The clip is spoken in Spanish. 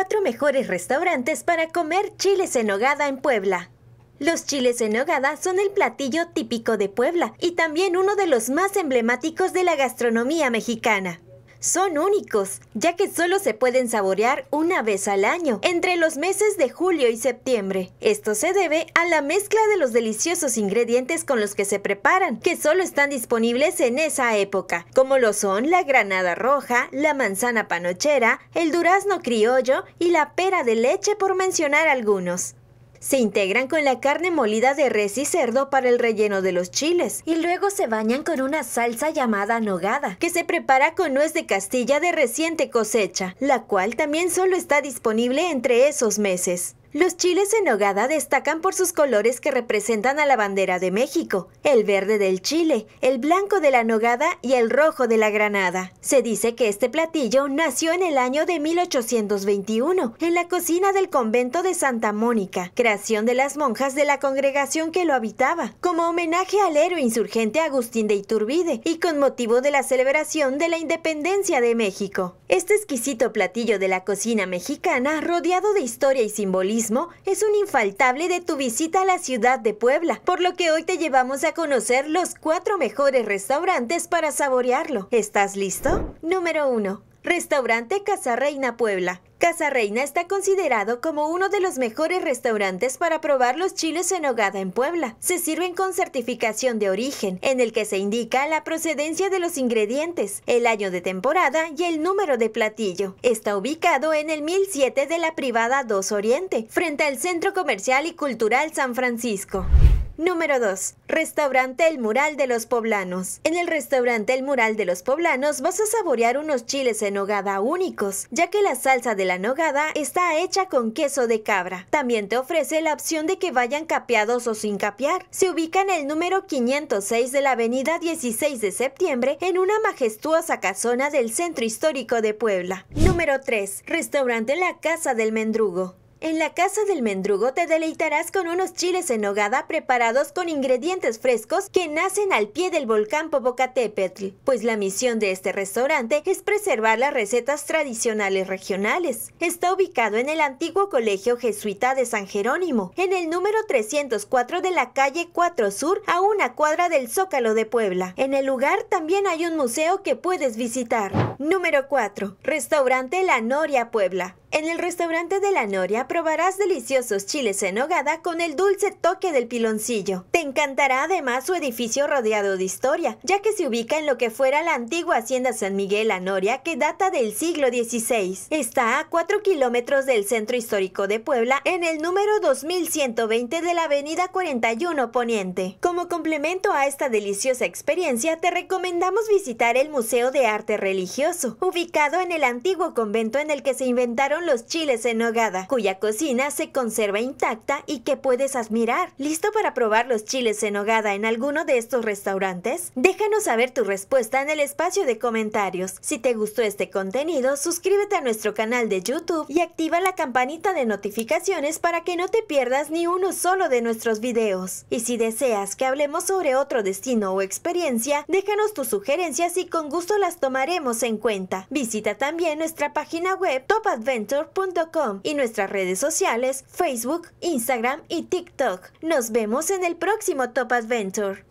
cuatro mejores restaurantes para comer chiles en nogada en Puebla. Los chiles en nogada son el platillo típico de Puebla y también uno de los más emblemáticos de la gastronomía mexicana son únicos, ya que solo se pueden saborear una vez al año, entre los meses de julio y septiembre. Esto se debe a la mezcla de los deliciosos ingredientes con los que se preparan, que solo están disponibles en esa época, como lo son la granada roja, la manzana panochera, el durazno criollo y la pera de leche por mencionar algunos. Se integran con la carne molida de res y cerdo para el relleno de los chiles y luego se bañan con una salsa llamada nogada, que se prepara con nuez de Castilla de reciente cosecha, la cual también solo está disponible entre esos meses. Los chiles en nogada destacan por sus colores que representan a la bandera de México, el verde del chile, el blanco de la nogada y el rojo de la granada. Se dice que este platillo nació en el año de 1821, en la cocina del convento de Santa Mónica, creación de las monjas de la congregación que lo habitaba, como homenaje al héroe insurgente Agustín de Iturbide y con motivo de la celebración de la independencia de México. Este exquisito platillo de la cocina mexicana, rodeado de historia y simbolismo, es un infaltable de tu visita a la ciudad de Puebla, por lo que hoy te llevamos a conocer los cuatro mejores restaurantes para saborearlo. ¿Estás listo? Número 1. Restaurante Casa Reina Puebla. Casa Reina está considerado como uno de los mejores restaurantes para probar los chiles en hogada en Puebla. Se sirven con certificación de origen, en el que se indica la procedencia de los ingredientes, el año de temporada y el número de platillo. Está ubicado en el 1007 de la privada 2 Oriente, frente al Centro Comercial y Cultural San Francisco. Número 2. Restaurante El Mural de los Poblanos. En el restaurante El Mural de los Poblanos vas a saborear unos chiles en nogada únicos, ya que la salsa de la nogada está hecha con queso de cabra. También te ofrece la opción de que vayan capeados o sin capear. Se ubica en el número 506 de la avenida 16 de septiembre, en una majestuosa casona del centro histórico de Puebla. Número 3. Restaurante La Casa del Mendrugo. En la casa del mendrugo te deleitarás con unos chiles en nogada preparados con ingredientes frescos que nacen al pie del volcán Popocatépetl, pues la misión de este restaurante es preservar las recetas tradicionales regionales. Está ubicado en el antiguo Colegio Jesuita de San Jerónimo, en el número 304 de la calle 4 Sur, a una cuadra del Zócalo de Puebla. En el lugar también hay un museo que puedes visitar. Número 4. Restaurante La Noria Puebla. En el restaurante de la Noria probarás deliciosos chiles en hogada con el dulce toque del piloncillo. Te encantará además su edificio rodeado de historia, ya que se ubica en lo que fuera la antigua hacienda San Miguel La Noria que data del siglo XVI. Está a 4 kilómetros del centro histórico de Puebla en el número 2120 de la avenida 41 Poniente. Como complemento a esta deliciosa experiencia, te recomendamos visitar el Museo de Arte Religioso, ubicado en el antiguo convento en el que se inventaron los chiles en nogada, cuya cocina se conserva intacta y que puedes admirar. ¿Listo para probar los chiles en nogada en alguno de estos restaurantes? Déjanos saber tu respuesta en el espacio de comentarios. Si te gustó este contenido, suscríbete a nuestro canal de YouTube y activa la campanita de notificaciones para que no te pierdas ni uno solo de nuestros videos. Y si deseas que hablemos sobre otro destino o experiencia, déjanos tus sugerencias y con gusto las tomaremos en cuenta. Visita también nuestra página web Top y nuestras redes sociales Facebook, Instagram y TikTok. Nos vemos en el próximo Top Adventure.